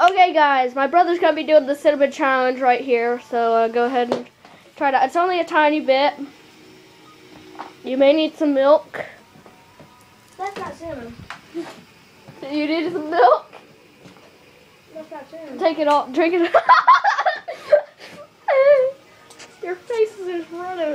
Okay, guys, my brother's gonna be doing the cinnamon challenge right here, so uh, go ahead and try that. It's only a tiny bit. You may need some milk. That's not cinnamon. You need some milk. That's not cinnamon. Take it all. Drink it. Your face is just running.